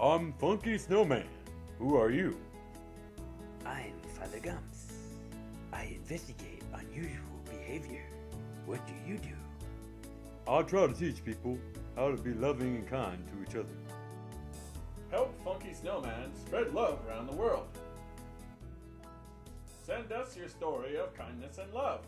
I'm Funky Snowman. Who are you? I'm Father Gumps. I investigate unusual behavior. What do you do? I try to teach people how to be loving and kind to each other. Help Funky Snowman spread love around the world. Send us your story of kindness and love.